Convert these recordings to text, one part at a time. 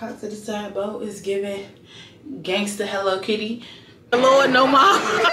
Caught to the side boat is giving gangster Hello Kitty. The Lord know my heart.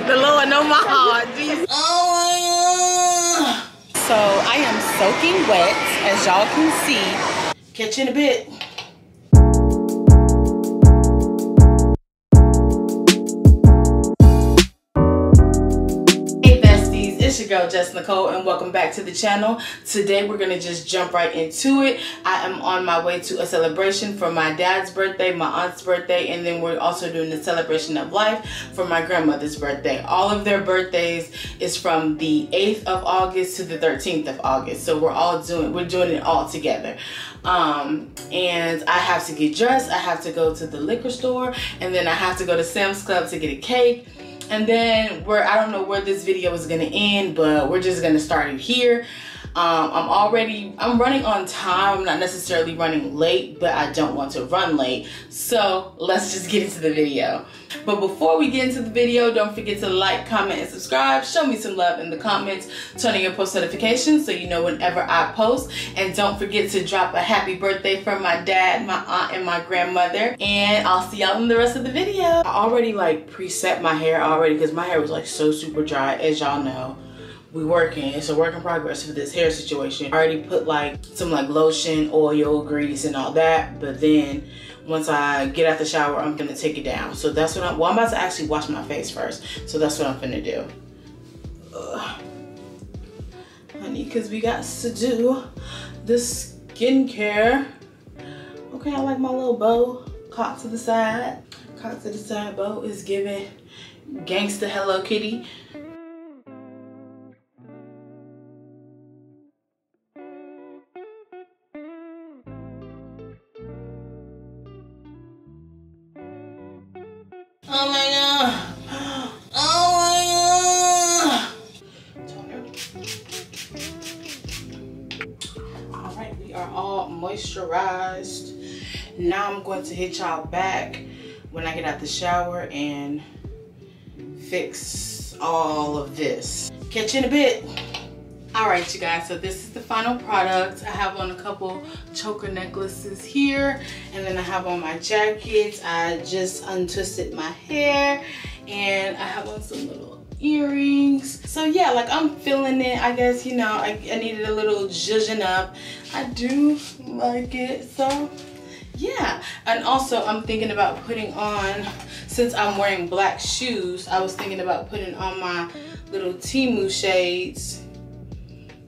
the Lord know my heart. Jesus. Oh, So I am soaking wet, as y'all can see. catch in a bit. It's your girl Jess Nicole and welcome back to the channel. Today we're gonna just jump right into it. I am on my way to a celebration for my dad's birthday, my aunt's birthday, and then we're also doing the celebration of life for my grandmother's birthday. All of their birthdays is from the 8th of August to the 13th of August. So we're all doing we're doing it all together. Um, and I have to get dressed, I have to go to the liquor store, and then I have to go to Sam's Club to get a cake and then where I don't know where this video is gonna end, but we're just gonna start it here. Um, I'm already I'm running on time. I'm not necessarily running late, but I don't want to run late. So let's just get into the video. But before we get into the video, don't forget to like, comment, and subscribe. Show me some love in the comments. Turn on your post notifications so you know whenever I post. And don't forget to drop a happy birthday from my dad, my aunt, and my grandmother. And I'll see y'all in the rest of the video. I already like preset my hair already because my hair was like so super dry, as y'all know we working it's a work in progress for this hair situation. I already put like some like lotion oil grease and all that but then once i get out the shower i'm gonna take it down. So that's what i'm well i'm about to actually wash my face first. So that's what i'm gonna do. Ugh. honey because we got to do the skincare. Okay i like my little bow. Caught to the side. Caught to the side. Bow is giving gangster hello kitty Oh my god. Oh my god. All right, we are all moisturized. Now I'm going to hit y'all back when I get out the shower and fix all of this. Catch you in a bit. All right, you guys, so this final product. I have on a couple choker necklaces here, and then I have on my jacket. I just untwisted my hair, and I have on some little earrings. So yeah, like I'm feeling it. I guess, you know, I, I needed a little zhuzhing up. I do like it, so yeah. And also I'm thinking about putting on, since I'm wearing black shoes, I was thinking about putting on my little Temu shades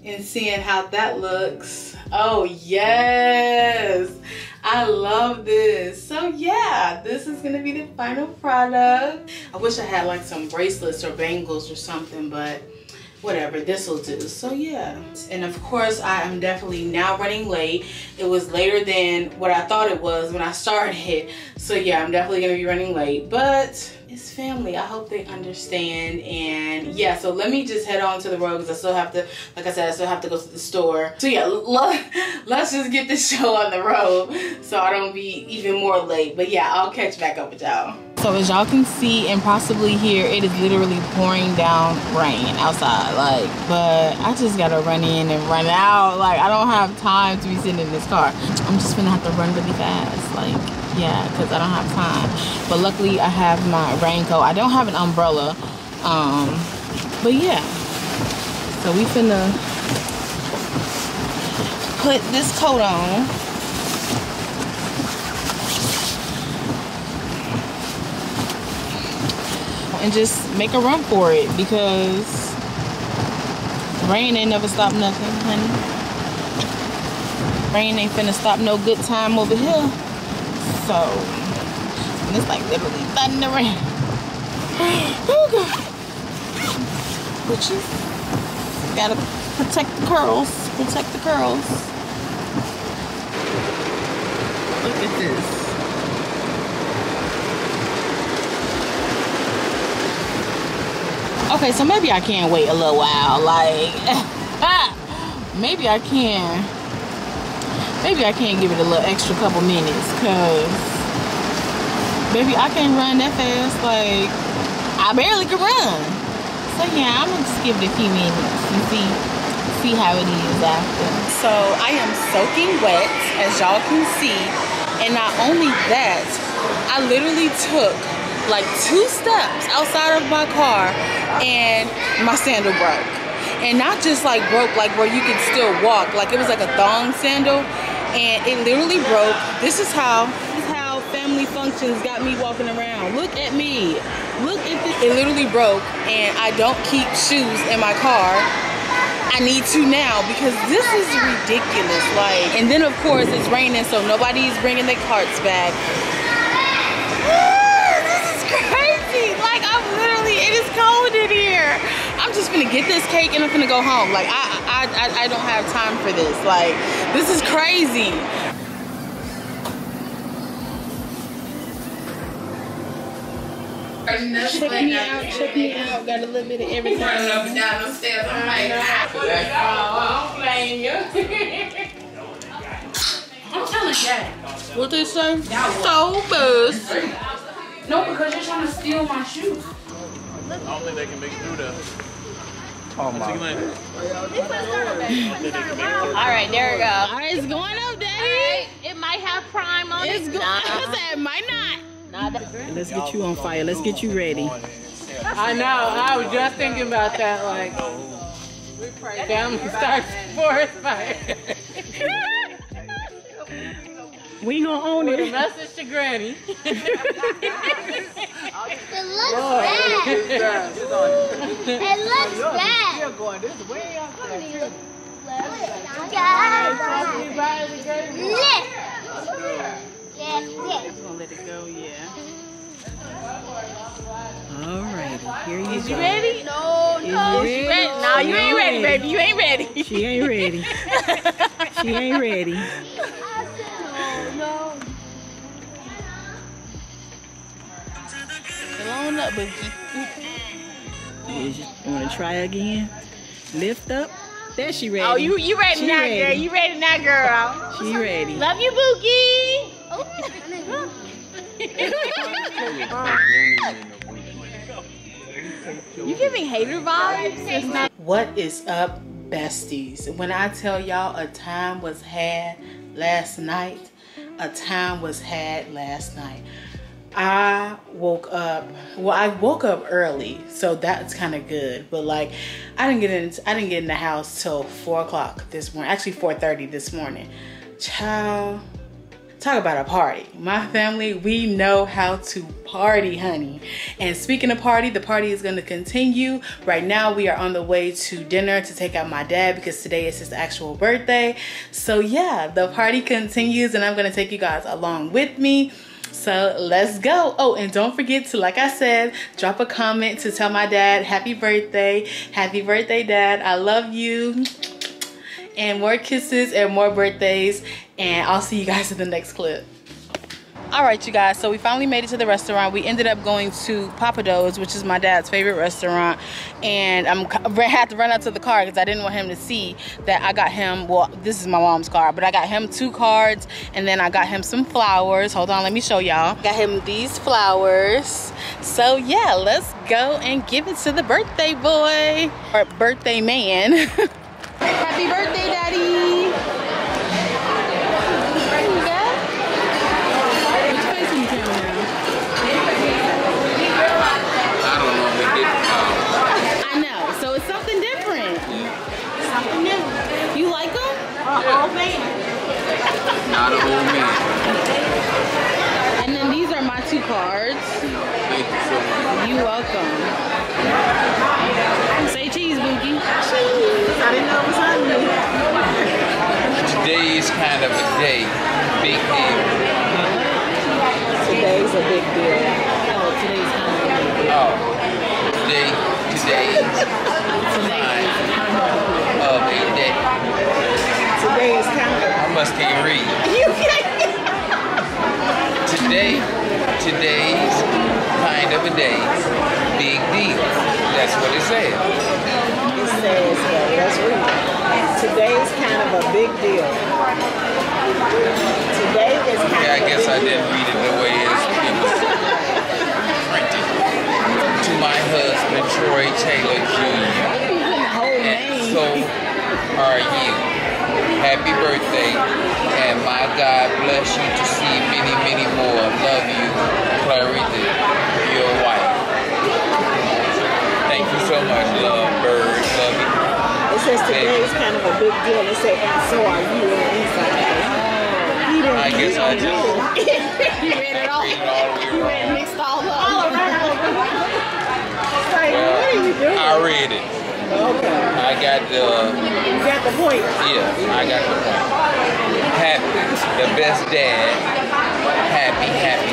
and seeing how that looks. Oh yes, I love this. So yeah, this is gonna be the final product. I wish I had like some bracelets or bangles or something, but whatever, this will do. So yeah, and of course I am definitely now running late. It was later than what I thought it was when I started. So yeah, I'm definitely gonna be running late, but it's family. I hope they understand. And yeah, so let me just head on to the road because I still have to, like I said, I still have to go to the store. So yeah, let's just get this show on the road so I don't be even more late. But yeah, I'll catch back up with y'all. So as y'all can see and possibly hear, it is literally pouring down rain outside. Like, but I just gotta run in and run out. Like, I don't have time to be sitting in this car. I'm just gonna have to run really fast. Like, yeah, because I don't have time. But luckily I have my raincoat. I don't have an umbrella. Um, but yeah. So we finna put this coat on. and just make a run for it because rain ain't never stopped nothing, honey. Rain ain't finna stop no good time over here. So, and it's like literally thundering. Oh God. But you gotta protect the curls. Protect the curls. Look at this. Okay, so maybe I can wait a little while. Like, maybe I can. Maybe I can't give it a little extra couple minutes, cause baby, I can't run that fast. Like, I barely can run. So yeah, I'm gonna just give it a few minutes. You see. see how it is after. So I am soaking wet, as y'all can see. And not only that, I literally took like two steps outside of my car and my sandal broke. And not just like broke like where you could still walk, like it was like a thong sandal and it literally broke. This is how this is how family functions got me walking around. Look at me. Look at this. It literally broke and I don't keep shoes in my car I need to now because this is ridiculous. Like, and then of course it's raining, so nobody's bringing their carts back. this is crazy. Like, I'm literally, it is cold in here. I'm just gonna get this cake and I'm gonna go home. Like, I, I, I, I don't have time for this. Like, this is crazy. Check me out, check me out. Got a little bit of everything. Running up and down them stairs. I'm like, uh-huh. ah, I'm playing you. I'm telling Dad. What they say? That So bust. No, because you're trying to steal my shoes. I don't think they can make it through the. Oh my. All right, there we go. All right, it's going up, Daddy. It might have prime on It's it. going. I said, might not. Let's get you on fire. Let's get you ready. I know. I was just thinking about that. Like, family starts forest fire. We ain't gonna own With a it. message to Granny. It looks bad. It looks bad. going this way up there. Guys, lift. Yes, yes. Gonna let it go, yeah. All right, here you You go. ready? No, no. you You ready? ready? No, you ain't ready, baby. You ain't ready. She ain't ready. She ain't ready. Come on up, Bookie. Is you wanna try again? Lift up. There she ready. Oh, you you ready She now, ready. girl? You ready now, girl? She ready. Love you, Bookie. You giving hater vibes? What is up, besties? When I tell y'all a time was had last night, a time was had last night. I woke up. Well, I woke up early, so that's kind of good. But like, I didn't get in. I didn't get in the house till four o'clock this morning. Actually, four thirty this morning. Child, talk about a party. My family, we know how to party, honey. And speaking of party, the party is going to continue. Right now, we are on the way to dinner to take out my dad because today is his actual birthday. So, yeah, the party continues, and I'm going to take you guys along with me. So let's go. Oh, and don't forget to, like I said, drop a comment to tell my dad happy birthday. Happy birthday, dad. I love you and more kisses and more birthdays. And I'll see you guys in the next clip. All right, you guys. So we finally made it to the restaurant. We ended up going to Pappadeaux, which is my dad's favorite restaurant. And I'm I had to run out to the car because I didn't want him to see that I got him. Well, this is my mom's car, but I got him two cards, and then I got him some flowers. Hold on, let me show y'all. Got him these flowers. So yeah, let's go and give it to the birthday boy or birthday man. Happy birthday, Daddy! I don't know if it did. Uh, I know, so it's something different. Something new. You like them? not a whole man. And then these are my two cards. Thank you so much. You welcome. Say cheese, Bookie. I didn't know it was hungry. Today kind of a day. Big deal. Today's a big deal. Oh, today's kind of a big deal. Oh, today, today is kind of a day. Today is kind of. I must can't read. You can't. Today, today's kind of a day. Big deal. That's what it says. It says, well, let's read. Today's kind of a big deal. Today is kind Yeah, I guess I didn't read it the way it's, it was printed. To my husband, Troy Taylor Jr. whole And so, are you. Happy birthday, and my God bless you to see many, many more. Love you, Clarita, your wife. Thank you so much, love, bird. Love says today is kind of a big deal. It said, and so are you on the inside. He didn't, I guess I just you read it all. read it all You read wrong. mixed all up. All around. Like, uh, what are you doing? I read it. Okay. I got the, You got the point. yeah, I got the point. Happy, the best dad. Happy, happy.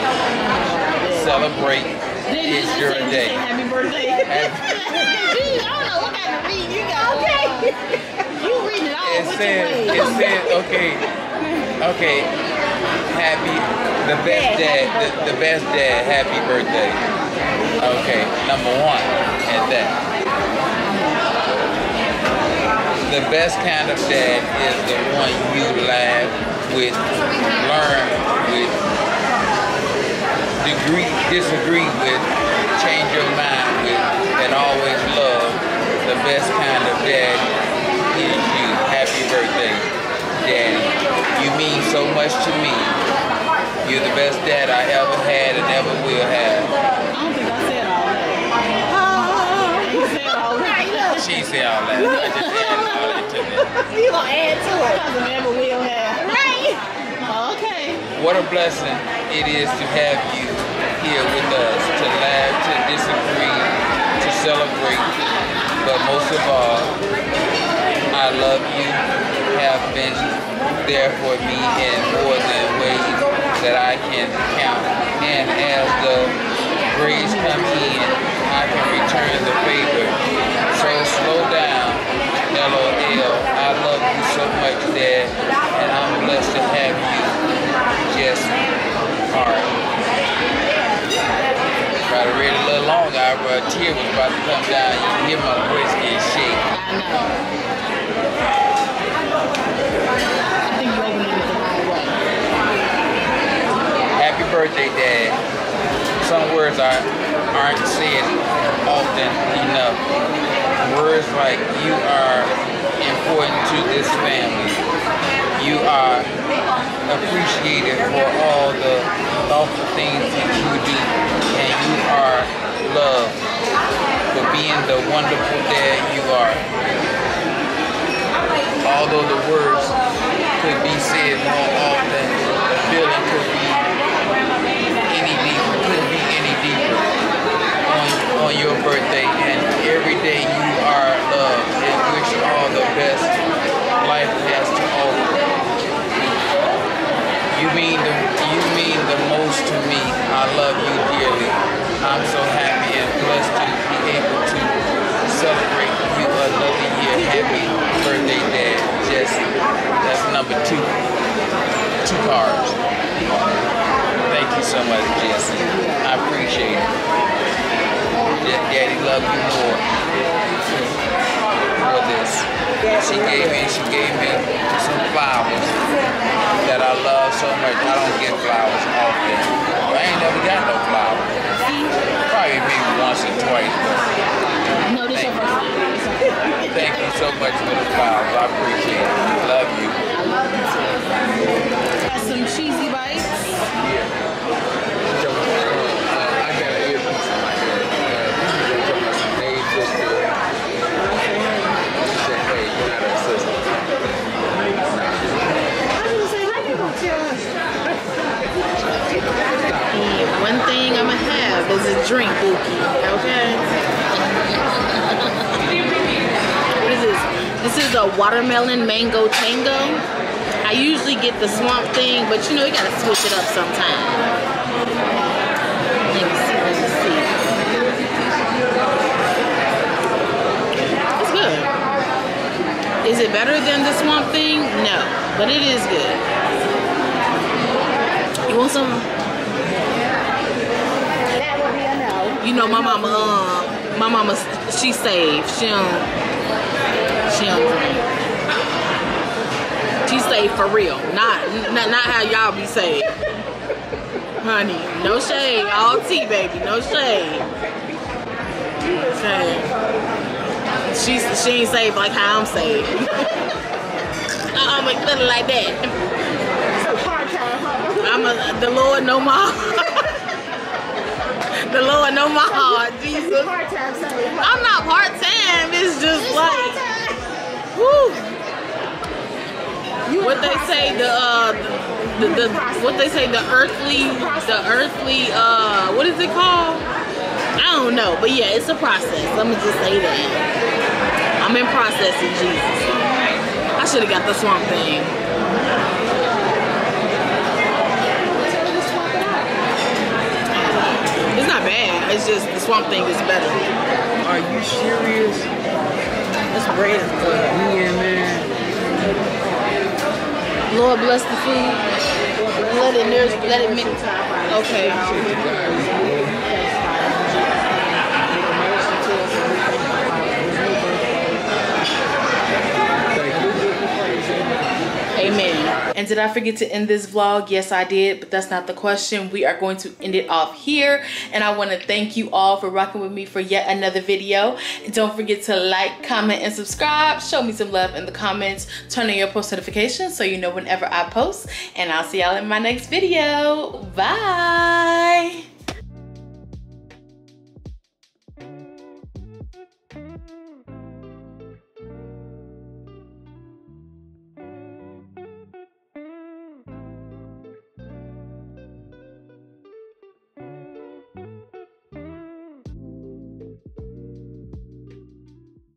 Celebrate. It's your day. Happy birthday. Happy- I don't know what kind of read you got. Okay. you read it all It which says, it says, okay, okay, happy, the best dad, the, the best dad, happy birthday. Okay, number one, and that. The best kind of dad is the one you laugh with, learn with, degree, disagree with, change your mind with, and always love. The best kind of dad is you. Happy birthday, Daddy. You mean so much to me. You're the best dad I ever had and ever will have. I don't think I said all that. You said all that. She said all that. I just added all that to that. You gonna add to it. Cause never will have. Right. Okay. What a blessing it is to have you here with us, to laugh, to disagree, to celebrate. But most of all, I love you, have been there for me in more than ways that I can count. And as the grades come in, I can return the favor. So slow down, LOL. I love you so much, Dad, and I'm blessed to have you. Just hard. Try to read it a tear was about to come down. You can hear my voice shaky. I think you opened it the. Happy birthday, Dad. Some words are, aren't said often enough. Words like you are important to this family. You are appreciated for all the thoughtful things that you do. And you are loved for being the wonderful dad you are. Although the words could be said more often, the feeling could be any deeper, couldn't be any deeper on, on your birthday. And every day you are loved and wish all the best life has to offer. You mean the you mean the most to me. I love you dearly. I'm so happy and blessed to be able to celebrate you another year. Happy birthday, Dad. Jesse. That's number two. Two cards. Thank you so much, Jesse. I appreciate it. Daddy love you more for this. She gave me she gave me some flowers that I love so much. I don't get flowers often. I ain't never got no flowers. Probably maybe once or twice, but No, this your Thank first time. thank you so much for the flowers. I appreciate it. Love you. Got some cheesy bites. One thing I'ma is a drink, Bookie. Okay. what is this? This is a watermelon mango tango. I usually get the swamp thing, but you know you gotta switch it up sometime. Let me see. Let me see. It's good. Is it better than the swamp thing? No, but it is good. You want some? That would be a no. You know my mama, um, my mama, she saved. She don't, she don't drink. She saved for real, not, not, not how y'all be saved. Honey, no shade, all tea, baby, no shade. Shade. She's she ain't saved like how I'm saved. I'm like nothing like that. I'm a the Lord know my. the Lord know my heart, Jesus. I'm not part time. It's just like, whoo. What they say the uh the, the what they say the earthly the earthly uh what is it called? I don't know, but yeah, it's a process. Let me just say that. I'm in process in Jesus. I should have got the swamp thing. It's not bad. It's just the swamp thing is better. Are you serious? This bread is good. Yeah, man. Lord bless the food. Let it nourish, let it mix. Okay. And did I forget to end this vlog? Yes, I did, but that's not the question. We are going to end it off here. And I want to thank you all for rocking with me for yet another video. And don't forget to like, comment, and subscribe. Show me some love in the comments. Turn on your post notifications so you know whenever I post. And I'll see y'all in my next video. Bye.